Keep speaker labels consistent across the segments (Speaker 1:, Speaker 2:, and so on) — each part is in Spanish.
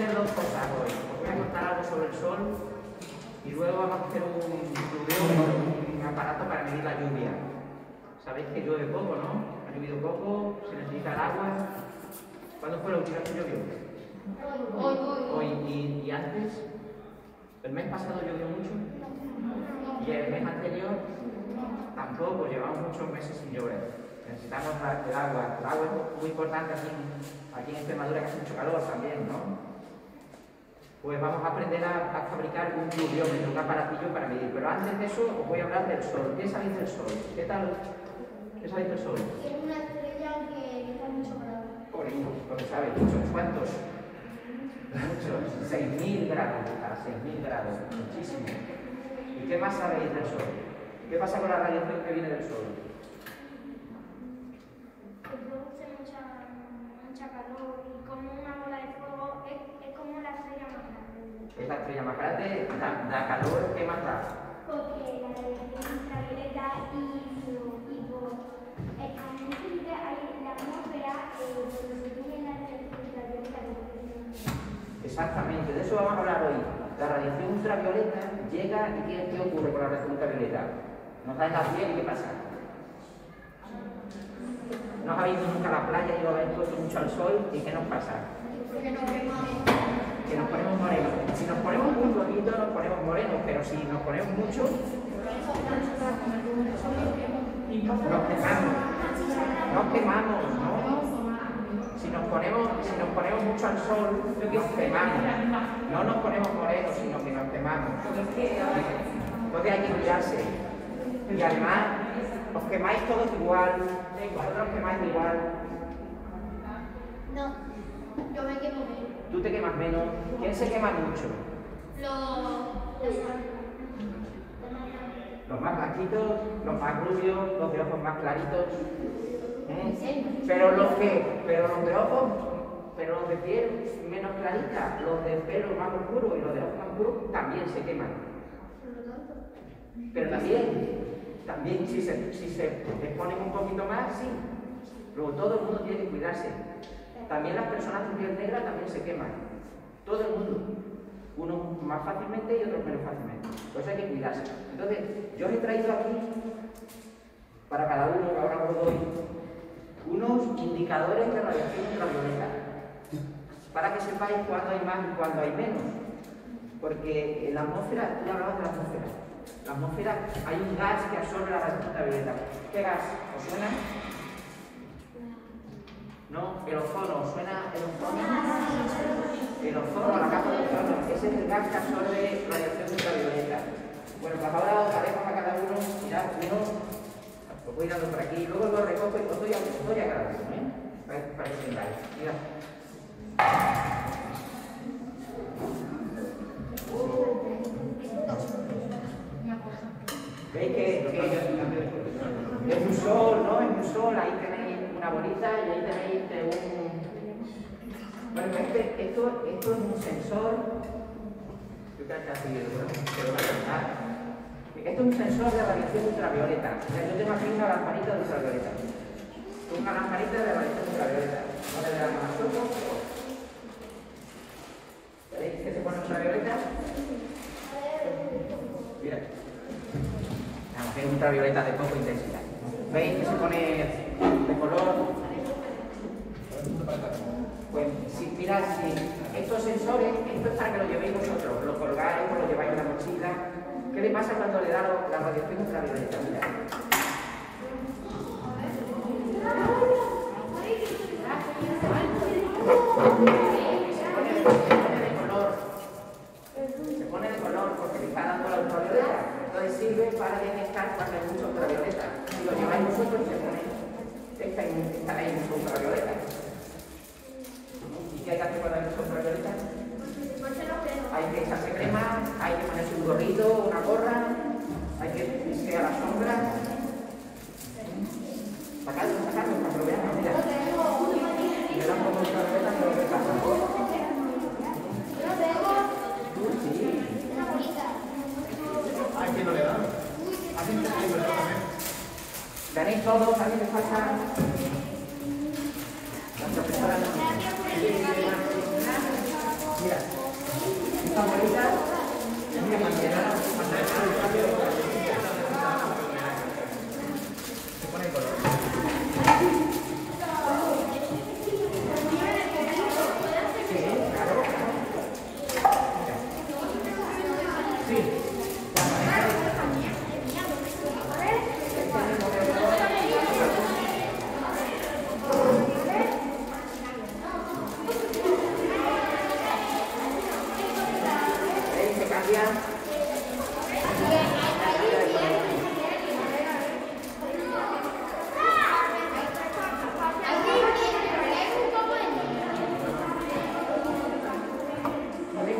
Speaker 1: hacer dos cosas hoy. Os voy a contar algo sobre el sol y luego vamos a hacer un un aparato para medir la lluvia. Sabéis que llueve poco, ¿no? Ha llovido poco, se necesita el agua. ¿Cuándo fue la última vez que llovió?
Speaker 2: Hoy, hoy,
Speaker 1: Hoy y, y antes. ¿El mes pasado llovió mucho? Y el mes anterior tampoco, llevamos muchos meses sin llover. Necesitamos el agua. El agua es muy importante aquí, aquí en Extremadura que hace mucho calor también, ¿no? Pues vamos a aprender a, a fabricar un pluviómetro, un aparatillo para medir. Pero antes de eso os voy a hablar del sol. ¿Qué sabéis del sol? ¿Qué tal? ¿Qué sabéis del sol?
Speaker 2: es una estrella que está mucho grado.
Speaker 1: Correcto, porque sabéis, muchos, ¿cuántos? Muchos, 6.000 grados, a 6.000 grados, muchísimo. ¿Y qué más sabéis del sol? ¿Qué pasa con la radiación que viene del sol?
Speaker 2: Que produce mucha, mucha calor y como una bola de fuego es, es como la estrella más grande.
Speaker 1: Es la estrella más grande, da, da calor, ¿qué más da?
Speaker 2: Porque la radiación ultravioleta y, y por el ambiente hay la atmósfera eh, donde se tiene la radiación ultravioleta que
Speaker 1: Exactamente, de eso vamos a hablar hoy. La radiación ultravioleta llega y ¿qué, qué ocurre con la radiación ultravioleta? Nos da en la piel y ¿qué pasa? ¿No habéis ido nunca a la playa y lo habéis puesto mucho al sol y qué nos pasa?
Speaker 2: porque no vemos
Speaker 1: Que nos ponemos morenos. Si nos ponemos muy poquito nos ponemos morenos, pero si nos ponemos mucho, nos quemamos. Nos quemamos, ¿no? Si nos ponemos, si nos ponemos mucho al sol, nos quemamos. No nos ponemos morenos, sino que nos quemamos. Entonces hay que cuidarse. Y además, os quemáis todos igual, vosotros os quemáis igual,
Speaker 2: No, yo me quemo menos.
Speaker 1: Tú te quemas menos, ¿quién se quema mucho?
Speaker 2: Los...
Speaker 1: Los más blanquitos, los más rubios, los de ojos más claritos. ¿eh? Pero los que, pero los de ojos, pero los de piel menos clarita, los de pelo más oscuro y los de ojos más oscuros también se queman. Pero también, también si se, si se exponen un poquito más, sí. Luego todo el mundo tiene que cuidarse. También las personas de piel negra también se queman. Todo el mundo. Unos más fácilmente y otros menos fácilmente. Eso hay que cuidarse. Entonces, yo os he traído aquí, para cada uno, que ahora os doy, unos indicadores de radiación ultravioleta. Para que sepáis cuándo hay más y cuándo hay menos. Porque en la atmósfera, tú hablabas de la atmósfera. La atmósfera hay un gas que absorbe la radiación ultravioleta. ¿Qué gas? ¿Os suena? ¿No? ¿El ozono? ¿Os suena el ozono? El ozono, la capa de ozono. Ese es el gas que absorbe radiación ultravioleta. Bueno, pues ahora os daremos a cada uno, mirad, uno, os voy dando por aquí, luego lo recojo y os doy a, os doy a cada uno, ¿eh? Para, para que tengáis. Mirad. ¿Veis que, que es un sol, ¿no? Es un sol, ahí una bolita y ahí tenéis un... Bueno, este, esto, esto es un sensor... Yo creo que así a contar. Esto es un sensor de radiación ultravioleta. O sea, yo tengo aquí una lamparita de ultravioleta. Una lamparita de radiación ultravioleta. No le truco. ¿Veis que se pone ultravioleta? Mira. Que es ultravioleta de poca intensidad. ¿Veis que se pone de color? Pues si mirad, si estos sensores, esto es para que lo llevéis vosotros, lo colgáis o lo lleváis en la mochila. ¿Qué le pasa cuando le da lo- la radiación? Mira. Se pone de, se pone de color. Se pone de color porque le está dando la ultravioleta. Entonces sirve para detectar cuando hay mucha ultravioleta. Si lo lleváis vosotros, se pone. Esta, esta hay mucha ultravioleta. ¿Y qué hay que hacer cuando hay mucha ultravioleta? Hay que echarse crema, hay que ponerse un gorrito, una gorra, hay que irse a la sombra. Sacadlo, sacadlo, para que lo veamos, mira. Le da un poco de ultravioleta, pero ¿qué pasa? Tú, sí.
Speaker 3: ¿A quién no le da? ¿A quién te da también?
Speaker 1: ¿Tenéis todos? ¿Alguien le falta? La profesora no. Mira, le da la- cuando le da el cambio, se pone el color. Sí, claro. Mira. Sí. ¿Veis que cambia? ¿Vale?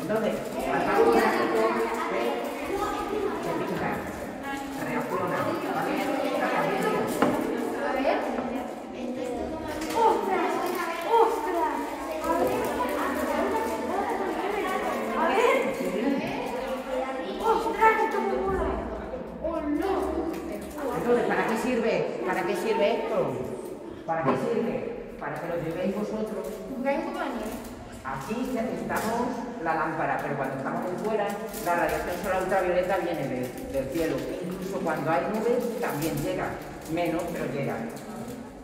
Speaker 1: Entonces, pasamos un ratito, ¿ves? Se pinta, se reacciona, ¿vale? Está cambiando. Entonces, ¿para qué sirve? ¿Para qué sirve esto? ¿Para qué sirve? Para que lo llevéis vosotros. Aquí necesitamos la lámpara, pero cuando estamos fuera, la radiación solar ultravioleta viene del, del cielo. Incluso cuando hay nubes, también llega. Menos, pero llega.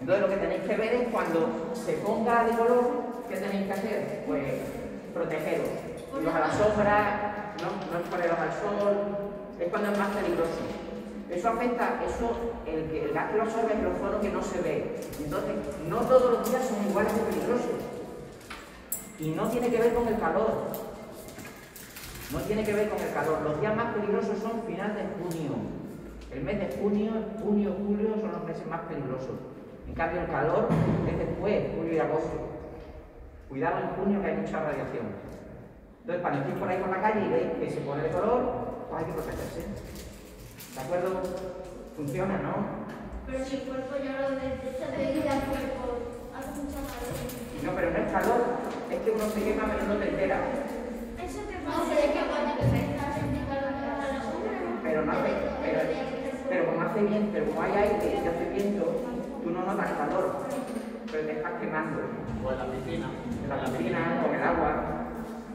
Speaker 1: Entonces, lo que tenéis que ver es cuando se ponga de color, ¿qué tenéis que hacer? Pues protegeros. Iros a la sombra, no, no exponeros al sol, es cuando es más peligroso. Eso afecta, eso, el, el gas que lo absorbe es el ozono que no se ve. Entonces, no todos los días son iguales de peligrosos. Y no tiene que ver con el calor. No tiene que ver con el calor. Los días más peligrosos son final de junio. El mes de junio, junio, julio son los meses más peligrosos. En cambio, el calor es después, julio y agosto. Cuidado en junio que hay mucha radiación. Entonces, cuando estéis por ahí por la calle y veis que se pone de color, pues hay que protegerse. ¿De acuerdo? Funciona, ¿no?
Speaker 2: Pero si el cuerpo ya lo detecta de ir al cuerpo, hace mucha calor.
Speaker 1: No, pero no es calor, es que uno se quema pero no te entera.
Speaker 2: Eso te pasa de que cuando te estás en calor a la sombra, ¿no?
Speaker 1: Pero no hace, pero, pero como hace viento, pero como hay aire y hace viento, tú no notas calor, pero te estás quemando.
Speaker 3: O en la piscina.
Speaker 1: En la piscina, con el agua.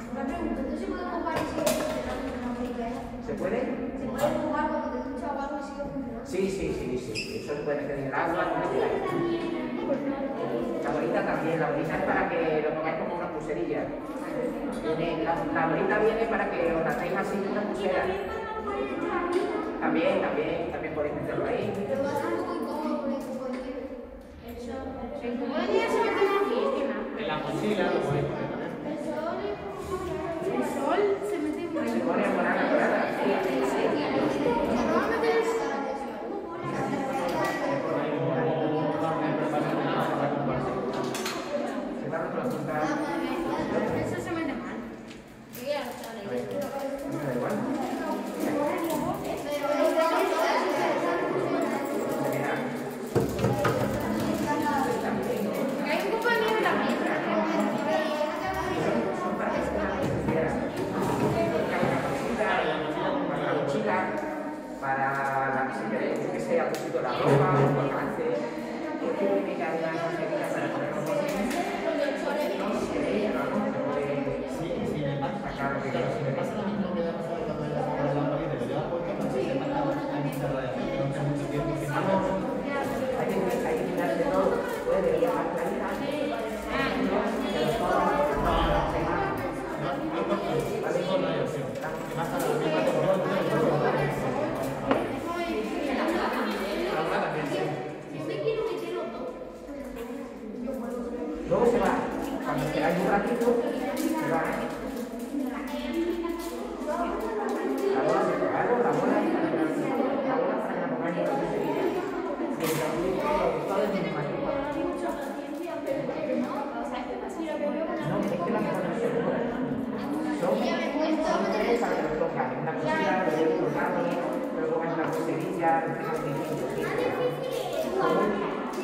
Speaker 2: Una pregunta, ¿tú se puede jugar funcionando en América?
Speaker 1: ¿Se puede?
Speaker 2: ¿Se puede jugar sigue funcionando?
Speaker 1: Sí, sí, sí, sí. Eso se puede meter en el agua. La bolita también, la bolita es para que lo pongáis como una pulserilla. La, la bolita viene para que os la atéis así una pulsera. También, también, también podéis meterlo ahí.
Speaker 4: En la piscina.
Speaker 3: En la mochila lo podéis poner también.
Speaker 2: El sol es como
Speaker 4: El sol se mete en
Speaker 1: Se pone en buena temporada.
Speaker 4: No va a meter el sol.
Speaker 1: Se va a representar.
Speaker 4: Eso se mete mal.
Speaker 1: Da igual. Mira,
Speaker 4: Porque hay un poco de nieve también.
Speaker 1: son para que se la pusiera. Para la mochila, para la si queréis, yo que sé, al cosito de la ropa, un colgante, cualquier típica de una conseguida para ponerlo bien. No, si queréis, no, no, se puede
Speaker 3: Sí, si me pasa,
Speaker 1: sacar lo que
Speaker 3: claro, si me
Speaker 1: queráis.
Speaker 3: pasa lo mismo que me ha pasado cuando ella se pone la lamparita y lo lleva puesto, pues sí, se pasa hay mucha radiación, que no está mucho tiempo sin
Speaker 1: Vamos, hay que, hay que quitarse todo, puede ir a la clarita, no, pero todo, no, no, se va.
Speaker 3: No, no corta, así con radiación. Que pasa la misma temperatura y todo. Ahora también, sí.
Speaker 1: Luego se va, cuando esperáis un ratito, se va. La bola se pega, la bola y la la bola para que la pongáis en la pulserilla. Y entonces, todo el mismo tiempo. No, es que las cosas se mueven. Son, son tres para que lo tocan. Una cosilla, lo llevo colgado, lo pongas en la pulserilla, lo tengas en el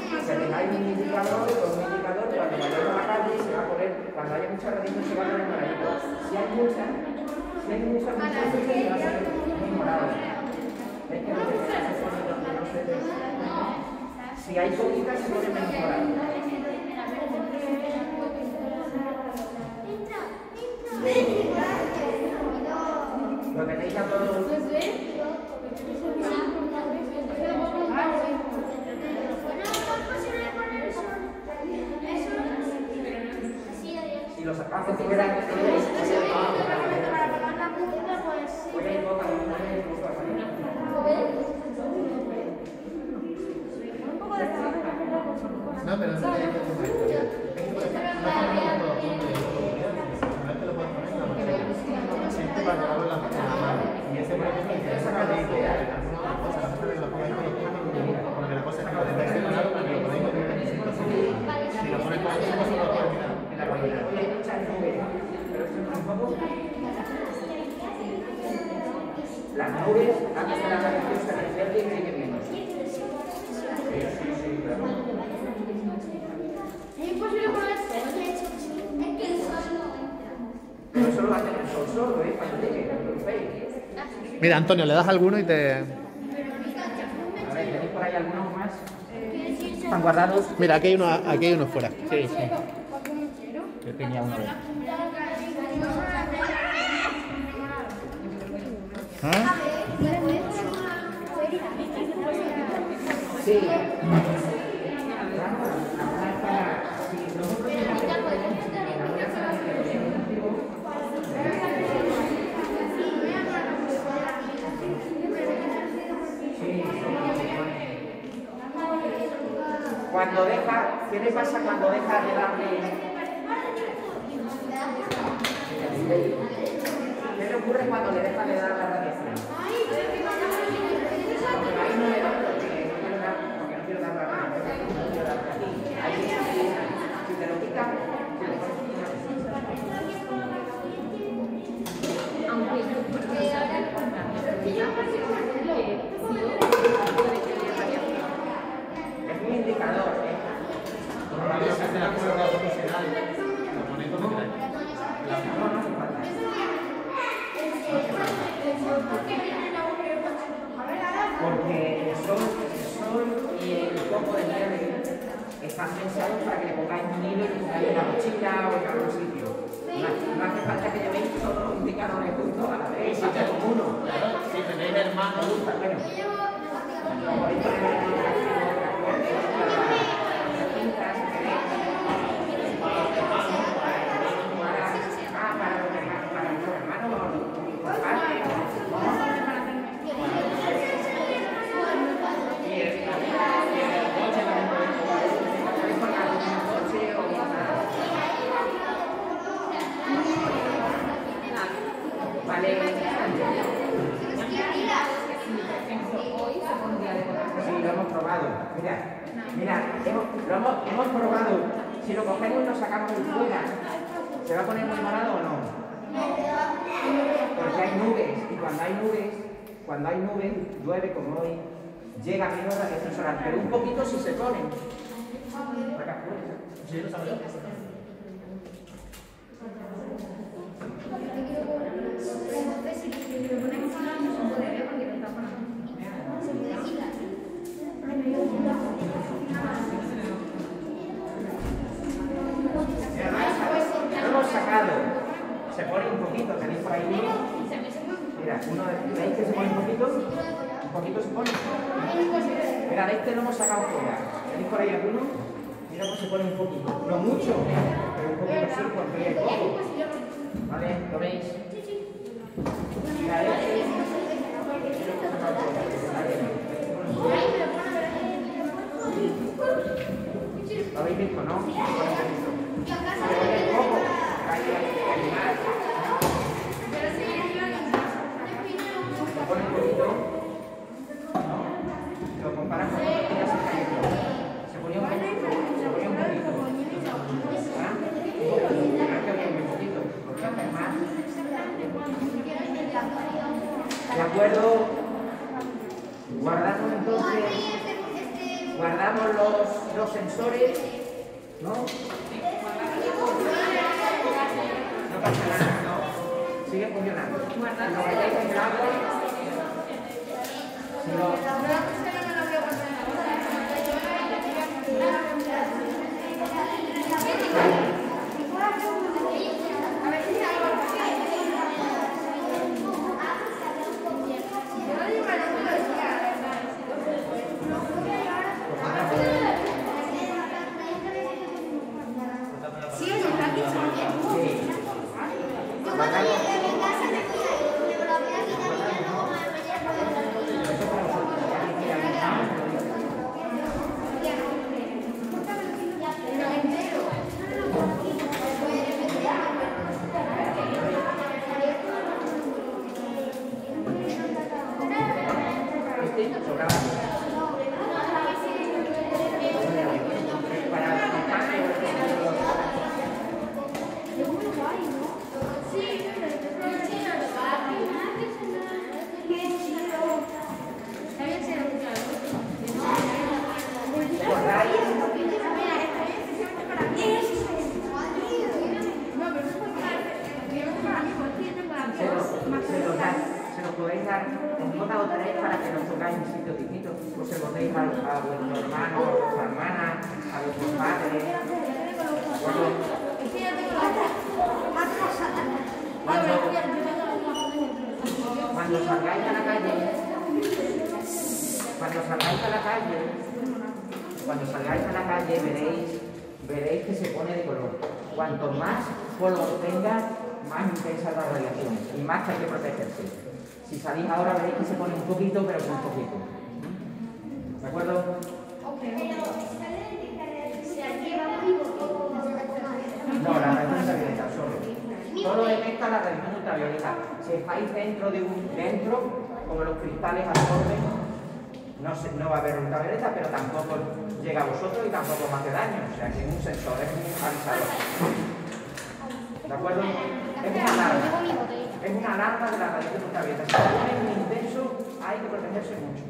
Speaker 1: Si tengáis un indicador, con un indicador, cuando vayáis a la calle se va a poner, cuando haya mucha radiación se va a poner moradito. Si hay mucha, si hay mucha, mucha radiación se va a poner muy morado. ¿Veis que no se pone donde no se ve? Si hay poquita se pone menos morado. Hace primera vez que veis,
Speaker 4: Entonces,
Speaker 1: pues,
Speaker 4: para
Speaker 1: ah,
Speaker 4: apagar la punta, pues sí.
Speaker 1: Hoy hay poca, no hay poca manera.
Speaker 4: Un poco de trabajo para hacerlo con
Speaker 3: No, pero no tiene que ser No ponemos todo junto y todo unido. No es que lo puedes poner en la mochila. Siempre para llevarlo en la en la mano. Y ese, por ejemplo, si quieres sacar de idea de alguna otra cosa, la cosa que lo pongáis con los pies porque la cosa es que lo tengáis separado para que lo podáis poner en distintos sitios. Si lo pones con el tiempo, solo puedes mirar en la cabina.
Speaker 1: Hoy hay muchas nubes, pero esto es un poco. Las nubes, antes de la radiación, se revierten y siguen viendo. Sí, sí, sí, claro.
Speaker 4: Es imposible poner cero.
Speaker 2: Es que el sol no entra.
Speaker 1: Pero eso lo va a tener el sol solo, ¿eh? Cuando llegue, no lo veis.
Speaker 3: Mira, Antonio, le das alguno y te.
Speaker 1: A ver, ¿tenéis por ahí algunos más? ¿Están guardados?
Speaker 3: Mira, aquí hay uno, aquí hay uno fuera.
Speaker 1: Sí, sí. Yo tenía uno.
Speaker 3: ¿Ah?
Speaker 1: Sí. Cuando deja, ¿qué le pasa cuando deja de darle? ¿Qué le ocurre cuando le deja de dar la radiación? Ahí no le da porque no quiero dar, la radiación, no quiero dar aquí. Ahí, si te lo quitan, si le pones Es un indicador, ¿eh?
Speaker 3: Radio que te la cuerda profesional. Lo ponéis donde queráis.
Speaker 1: No, no hace falta. Porque el sol, el sol y el copo de nieve están pensados para que le pongáis un hilo y pongáis en la mochila o en algún sitio. No, hace falta que llevéis todos los indicadores juntos a la vez, si tengo uno.
Speaker 3: Si tenéis hermanos,
Speaker 1: Bueno, lo podéis poner en el Ah, para los hermanos, para los hermanos, los padres, Vale. Sí, lo hemos probado. Mira, mira, hemos, lo hemos, probado. Si lo cogemos lo sacamos de fuera, ¿se va a poner muy morado o no? Porque hay nubes, y cuando hay nubes, cuando hay nubes, llueve como hoy, llega menos radiación solar, pero un poquito si se ponen. Acá afuera. Poquito se pone. Este lo hemos sacado fuera. ¿Tenéis por ahí alguno? Mira cómo se pone un poquito. No mucho, pero un poquito sí, porque hay poco. ¿Vale? ¿Lo veis? Este. ¿Lo habéis visto, no? Poco. Hay, hay más. Se pone un poquito. ¿no? Lo comparas con otras tiras y cayendo. Se ponía un poquito. Se ponía un poquito. ¿Ah? Mira que había un poquito. Porque hace más. ¿De acuerdo? Guardamos entonces. Guardamos los, los sensores. ¿No? No pasa nada, no. Sigue funcionando. Lo vayáis en el agua. Si lo, Sí. podéis dar un nota o tres para que nos pongáis en sitios distintos. Pues se lo deis a, a vuestro hermano, a vuestra hermana, a vuestros padres. Cuando, cuando salgáis a la calle, cuando salgáis a la calle, cuando salgáis a la calle veréis, veréis que se pone de color. Cuanto más color tenga, más intensa es la radiación y más que hay que protegerse. Si salís ahora veréis que se pone un poquito, pero muy poquito. ¿De acuerdo? No, la radiación ultravioleta solo. Solo detecta la radiación ultravioleta. Si estáis dentro de un dentro, como los cristales absorben, no, va a haber ultravioleta, pero tampoco llega a vosotros y tampoco os hace daño. O sea que es un sensor, es un avisador. ¿De acuerdo? Es una alarma. Es una alarma de la radiación ultravioleta. Si se pone muy intenso, hay que protegerse mucho.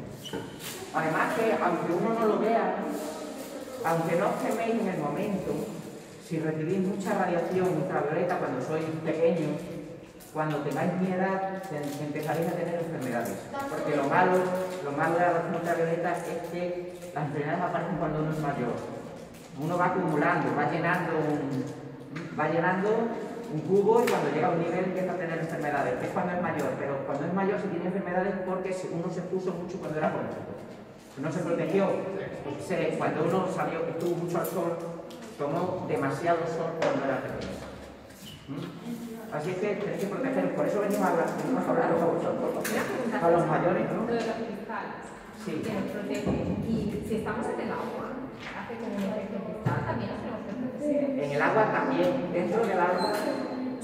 Speaker 1: Además que aunque uno no lo vea, aunque no os queméis en el momento, si recibís mucha radiación ultravioleta cuando sois pequeños, cuando tengáis mi empezaréis a tener enfermedades. Porque lo malo, lo malo de la radiación ultravioleta es que las enfermedades aparecen cuando uno es mayor. Uno va acumulando, va llenando un, va llenando un cubo y cuando llega a un nivel empieza a tener enfermedades. Es cuando es mayor, pero cuando es mayor se tiene enfermedades porque uno se puso mucho cuando era joven. No se protegió. Cuando uno salió, estuvo mucho al sol, tomó demasiado sol cuando era pequeño. ¿Mm? Así es que tenéis que protegeros. Por eso venimos a hablar, venimos a hablaros a vosotros, a los mayores, ¿no?
Speaker 5: Lo de los cristales,
Speaker 1: Sí.
Speaker 5: que nos protege. Y si estamos en el agua, hace como un efecto cristal, también nos tenemos que proteger.
Speaker 1: En el agua también, dentro del agua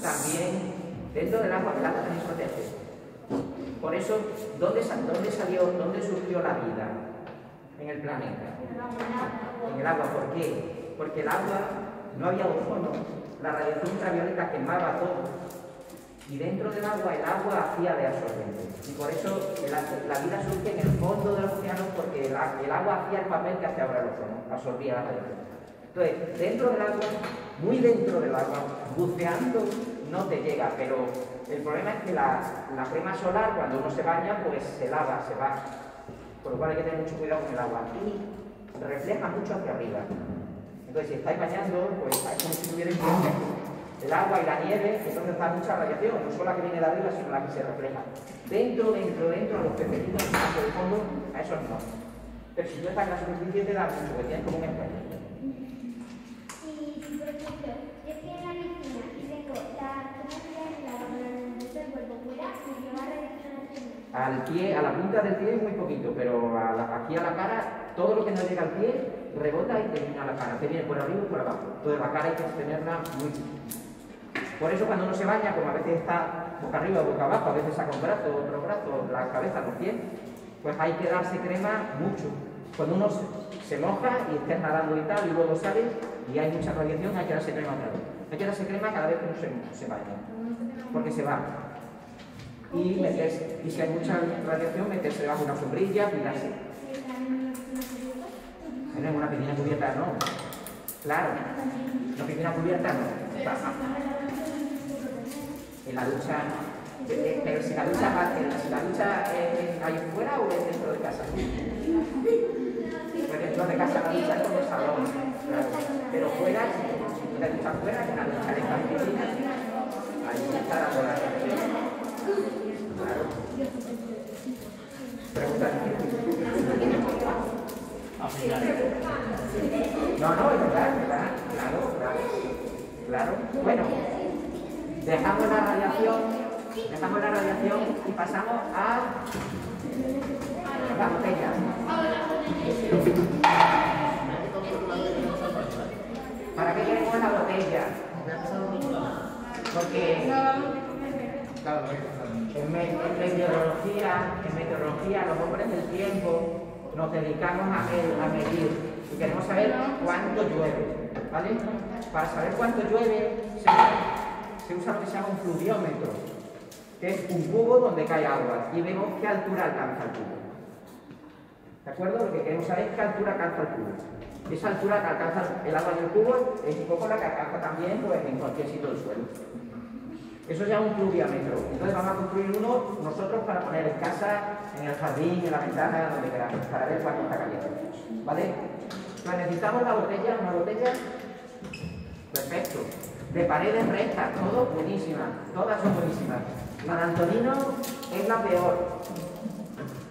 Speaker 1: también, dentro del agua, el agua también protege. Por eso, ¿dónde, sa- dónde salió, dónde surgió la vida en el planeta? En el agua, ¿por qué? Porque el agua no había ozono, la radiación ultravioleta quemaba todo. Y dentro del agua, el agua hacía de absorbente. Y por eso la vida surge en el fondo del océano, porque el agua hacía el papel que hace ahora el ozono, absorbía la radiación. Entonces, dentro del agua, muy dentro del agua, buceando, no te llega, pero el problema es que la, la crema solar, cuando uno se baña, pues se lava, se va. Por lo cual hay que tener mucho cuidado con el agua. Y refleja mucho hacia arriba. Entonces, si estáis bañando, pues es como si tuvierais el agua y la nieve, que es donde está mucha radiación, no solo la que viene de arriba, sino la que se refleja. Dentro, dentro, dentro, a los que están por el fondo, a esos no. Pero si tú estás en la superficie, te da mucho, porque tienes como un espejo.
Speaker 2: Y si, por ejemplo, yo estoy en la piscina y tengo la la del cuerpo fuera, me lleva a radiación
Speaker 1: Al pie, a la punta del pie muy poquito, pero a la- aquí a la cara, todo lo que no llega al pie rebota y termina la cara, te viene por arriba y por abajo. Entonces la cara hay que tenerla muy Por eso cuando uno se baña, como a veces está boca arriba o boca abajo, a veces saca un brazo, otro brazo, la cabeza, los pies, pues hay que darse crema mucho. Cuando uno se, moja y estés nadando y tal, y luego sales y hay mucha radiación, hay que darse crema otra vez. Hay que darse crema cada vez que uno se, se baña, porque se va. Y, meterse, y si hay mucha radiación, meterse debajo de una sombrilla, cuidarse. En una piscina cubierta no. Claro, una piscina cubierta no. En la ducha, eh, eh, pero si la ducha, eh, si la ducha es ahí fuera o es dentro de casa. Pues dentro de casa la ducha es como el salón, claro. Pero fuera, te duchas fuera, en la ducha de esta piscina, ahí está la bola. Claro. Pregunta. No, no, es verdad, claro, claro, claro. Bueno, dejamos la radiación, dejamos la radiación y pasamos a la botella. ¿Para qué queremos la botella? Porque en, en meteorología, en meteorología, los hombres del tiempo nos dedicamos a, a medir y queremos saber cuánto llueve, ¿vale? Para saber cuánto llueve se usa, se lo que se llama un fluviómetro, que es un cubo donde cae agua y vemos qué altura alcanza el cubo. ¿De acuerdo? Lo que queremos saber es qué altura alcanza el cubo. Esa altura que alcanza el agua del cubo es un poco la que alcanza también pues, en cualquier sitio del suelo. Eso ya es un pluviámetro. Entonces vamos a construir uno nosotros para poner en casa, en el jardín, en la ventana, donde queramos, para ver cuánto está caliente. ¿Vale? Pues necesitamos la botella, una botella. Perfecto. De paredes rectas, todo buenísimas. Todas son buenísimas. De Antonino es la peor.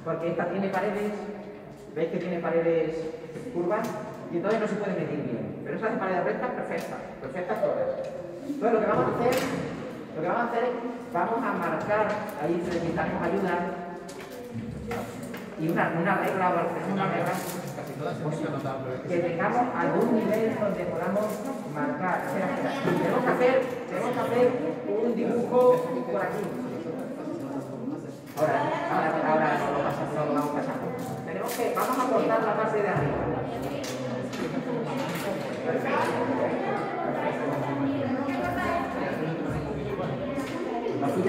Speaker 1: Porque esta tiene paredes, ¿veis que tiene paredes curvas? Y entonces no se puede medir bien. Pero esa de paredes rectas, perfectas. Perfectas todas. Entonces lo que vamos a hacer lo que vamos a hacer es, vamos a marcar, ahí necesitamos ayuda, y una, una regla, una regla,
Speaker 3: que
Speaker 1: tengamos algún nivel donde podamos marcar. Espera, espera. Tenemos que hacer, tenemos que hacer un dibujo por aquí. Ahora, ahora, ahora no lo, pasamos, no lo vamos pasando. Tenemos que, vamos a cortar la parte de arriba.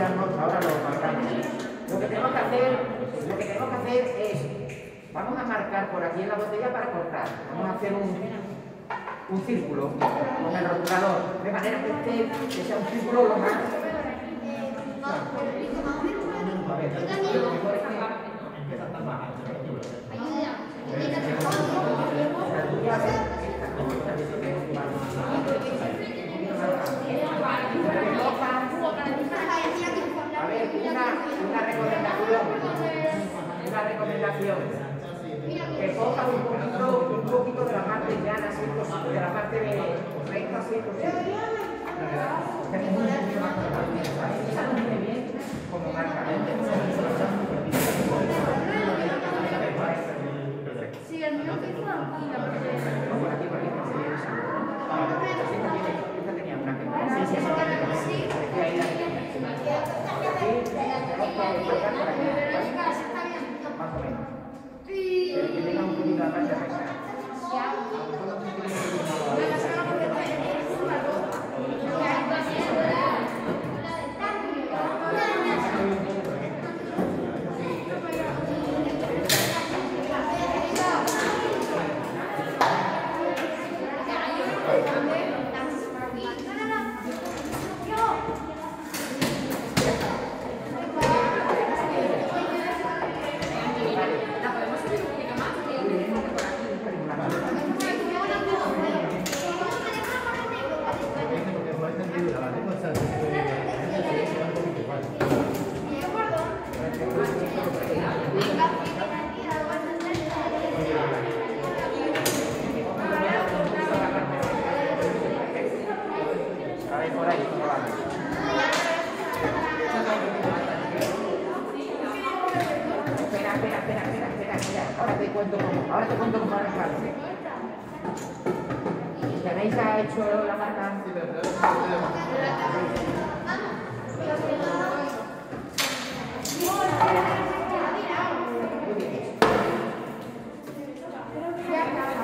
Speaker 1: Ahora lo marcamos. Lo que tenemos que hacer, lo que tenemos que hacer es, vamos a marcar por aquí en la botella para cortar. Vamos a hacer un, un círculo con el rotulador, de manera que, esté, que sea un círculo lo más lo mejor es que
Speaker 3: empieza tan baja.
Speaker 1: la tuya es esta, como esta, eso que es más- un poquito más baja. A ver, una, una recomendación. Una recomendación. Que coja un poquito, un poquito de la parte llana, si es posible, de la parte de es es viene bien como marca.
Speaker 4: Sí, el mío que hizo aquí, la parte
Speaker 1: No, por aquí, por aquí, por aquí, esa. Esta tiene- esta tenía una que- Sí, sí, sí. Parecía ahí la que tenía. Aquí, tenemos que marcar por aquí, ¿vale? Más o menos. Pero que tenga un poquito la parte recta.
Speaker 5: La podemos subir un poquito más, que el dibujo que por aquí.
Speaker 3: Porque no he entendido la lengua, o sea, se puede- la gente se va un poquito igual.
Speaker 1: A ver, por ahí, ¿cómo va? Espera, espera, espera, espera, espera, espera. Ahora te cuento cómo, ahora te cuento cómo arreglarlo. ¿Tenéis ya hecho la marca?
Speaker 3: Sí, pero creo que se puede bajar.
Speaker 1: Muy bien. Por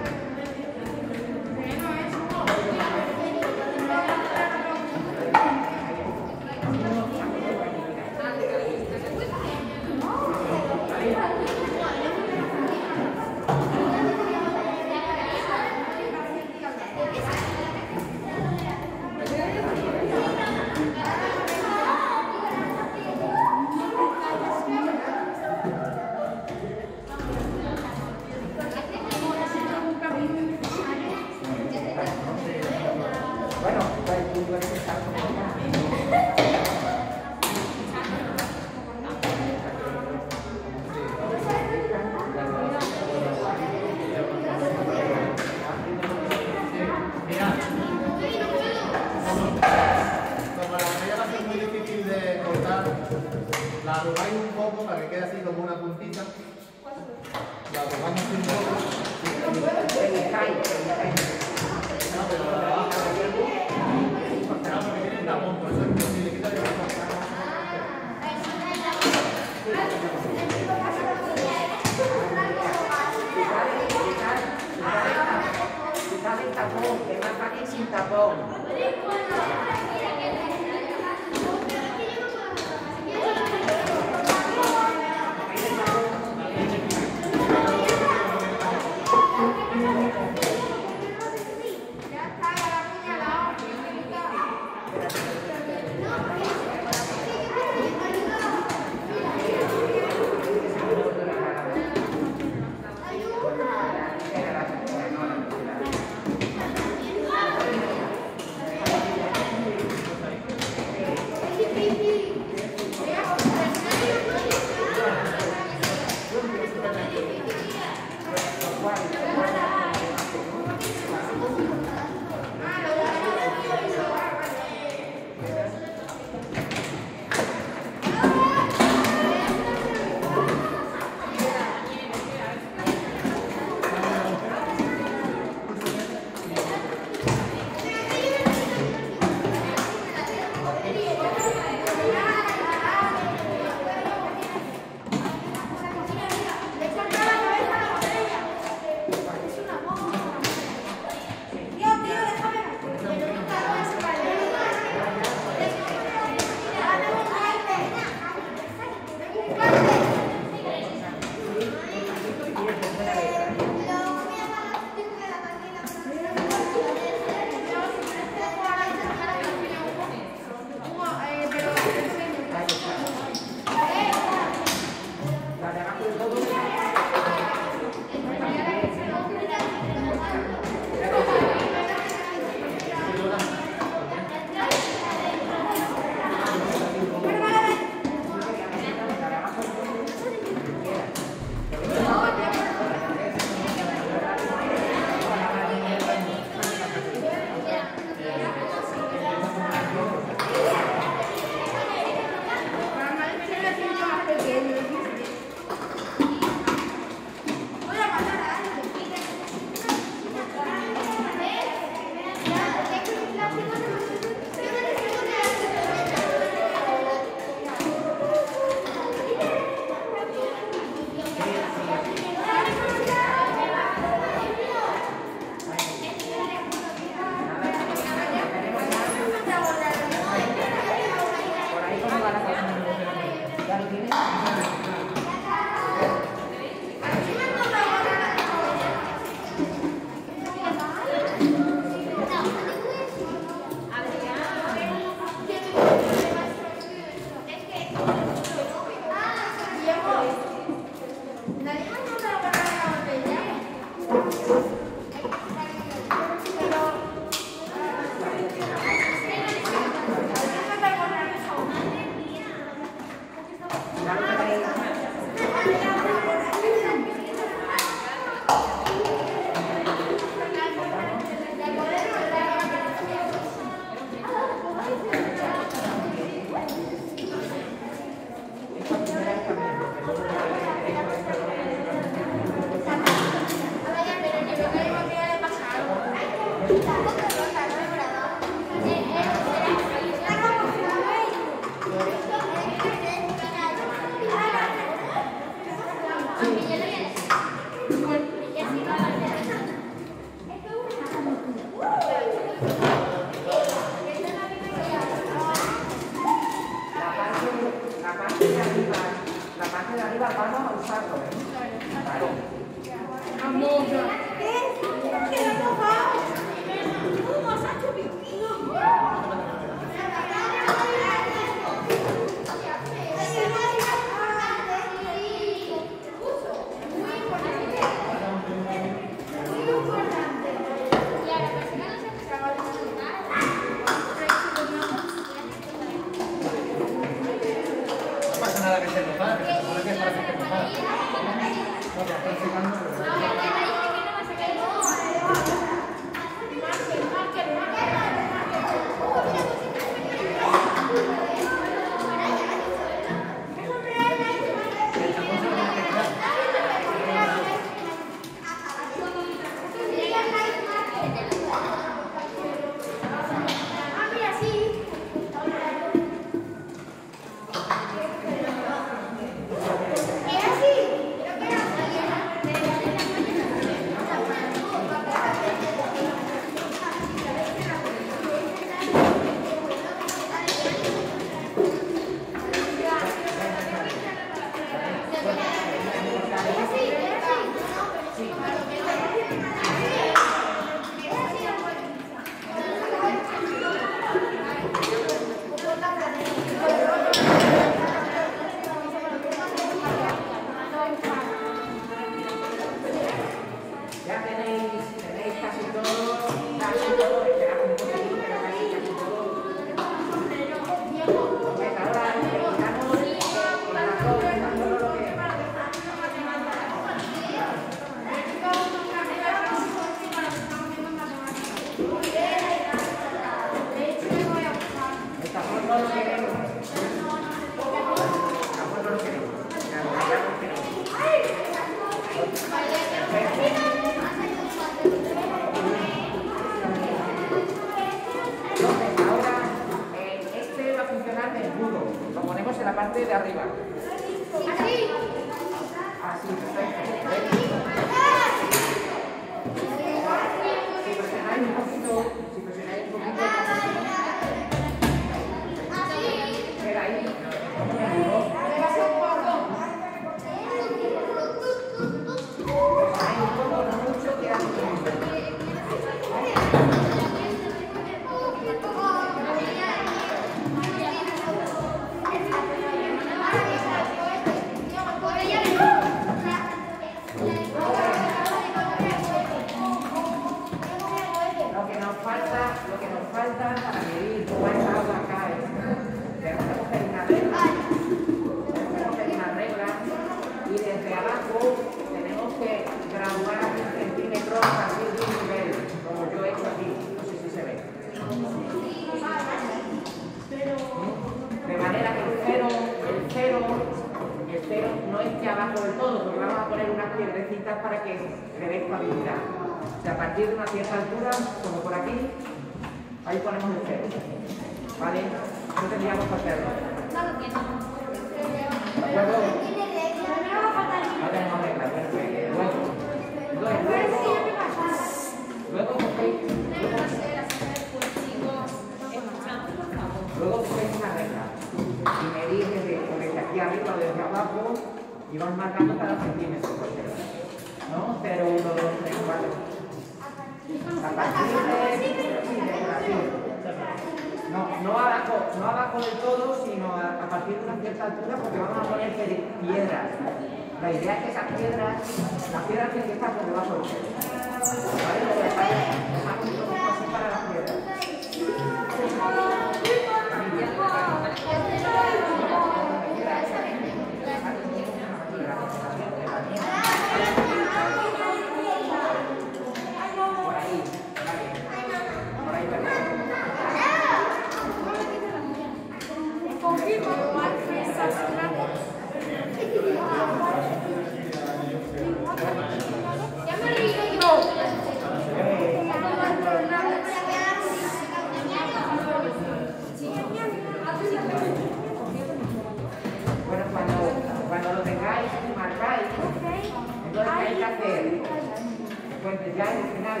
Speaker 1: Pues ya en el final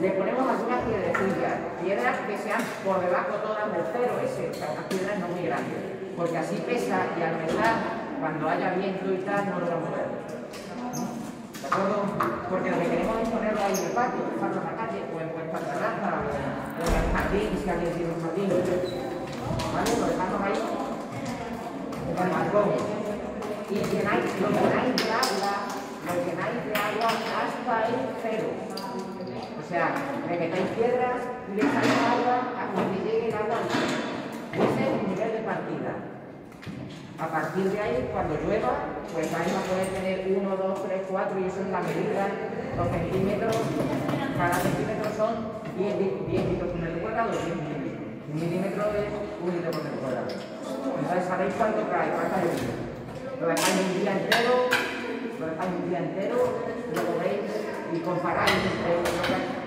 Speaker 1: le ponemos algunas piedrecillas, piedras que sean por debajo todas del cero ese, o sea, piedras no muy grandes, porque así pesa y al pesar, cuando haya viento y tal, no lo vamos a ver. ¿De acuerdo? Porque lo que queremos es ponerlo ahí en el patio, en la calle, o en vuestra terraza, o en el jardín, si alguien tiene un jardín. ¿Vale? Lo dejamos ahí en el balcón. Y llenáis, lo llenáis lo llenáis de agua hasta el cero. O sea, le metéis piedras y le echáis agua hasta que llegue el agua al cero. Ese es el nivel de partida. A partir de ahí, cuando llueva, pues vais a poder tener 1, 2, 3, 4 y eso es la medida, los centímetros, cada centímetro son 10, li- 10 litros por metro cuadrado, 10 milímetros. Un milímetro es un litro por metro cuadrado. Entonces sabéis cuánto cae, cuánta lluvia. Lo dejáis un día entero, lo dejáis un día entero, lo veis y comparáis entre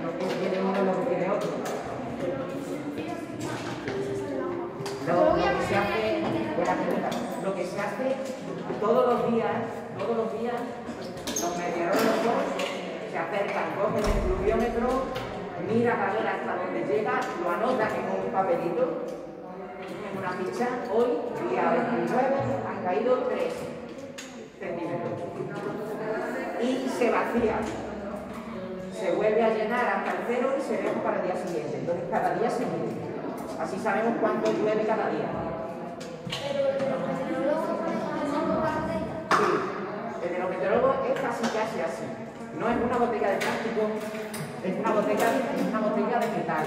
Speaker 1: lo que, tiene uno y lo que tiene otro. Lo que se hace, lo que se hace todos los días, todos los días, los meteorólogos se acercan, cogen el pluviómetro, miran a ver hasta dónde llega, lo anotan en un papelito, en una ficha, hoy, día 29, han caído 3 centímetros. Y se vacía. Se vuelve a llenar hasta el cero y se deja para el día siguiente. Entonces cada día se mide. Así sabemos cuánto llueve cada día. Sí, el meteorólogos es casi casi así. No es una botella de plástico, es una botella, es una botella de metal.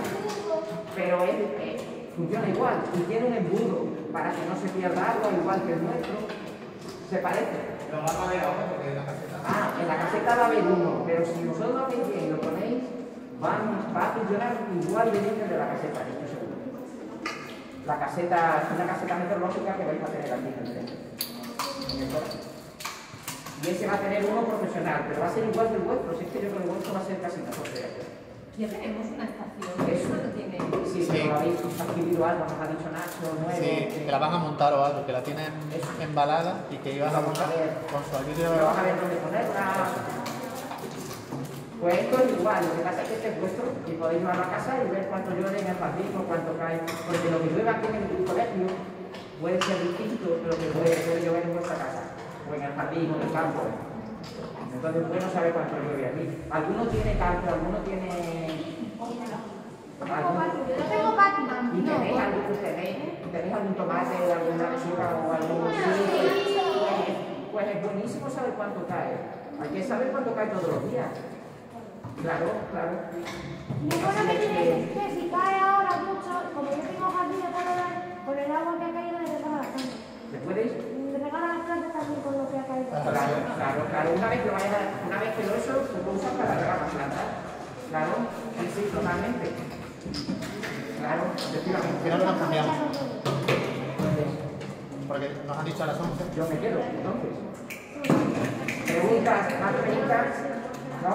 Speaker 1: Pero es, funciona igual y tiene un embudo para que no se pierda agua, igual que el nuestro. Se parece.
Speaker 3: Lo va a ver ahora porque es la caseta.
Speaker 1: Ah, en la caseta va a haber uno, pero si vosotros bien y lo ponéis, va a funcionar igual de bien que de la caseta, estoy seguro. La caseta es una caseta meteorológica que vais a tener aquí en el. En. Y ese va a tener uno profesional, pero va a ser igual que el vuestro, si es que yo creo que el vuestro va a ser casi mejor
Speaker 5: Ya tenemos una estación,
Speaker 1: Eso.
Speaker 5: eso lo tiene.
Speaker 1: Sí,
Speaker 3: Sí.
Speaker 1: pero habéis adquirido algo, nos ha dicho Nacho, nuevo.
Speaker 3: Sí, que la van a montar o algo, que la tienen embalada y que ibas a
Speaker 1: Vamos a
Speaker 3: montar
Speaker 1: ver.
Speaker 3: con su ayuda.
Speaker 1: Pero vas a ver dónde ponerla. Pues esto es igual, lo que pasa es que este es vuestro y podéis llevarlo a casa y ver cuánto llueve en el jardín o cuánto cae. Porque lo que llueve aquí en el colegio puede ser distinto de lo que puede, puede llover en vuestra casa, o en el jardín o en el campo. Entonces es bueno saber cuánto llueve aquí. Alguno tiene calcio, alguno tiene. alguno-
Speaker 4: Yo tengo Batman.
Speaker 1: y tenéis algún, tenéis, tenéis algún tomate o alguna lechuga o algún pues, pues es buenísimo saber cuánto cae. Hay que saber cuánto cae todos los días. Claro, claro.
Speaker 2: Lo bueno que tiene es que si cae ahora mucho, como yo tengo jardín puedo ver con el agua que ha caído de regalo a las plantas.
Speaker 1: ¿Te puedes?
Speaker 2: De regalo a las plantas también con lo que ha caído.
Speaker 1: Claro, claro, claro. Una vez que lo vayas a- una vez que lo eso, se puede usar para regar las plantas. Claro, sí, sí, totalmente. Claro, efectivamente.
Speaker 3: Que no nos cambiamos. Porque nos han dicho a las 11.
Speaker 1: Yo me quedo, entonces. preguntas más técnicas, ¿no?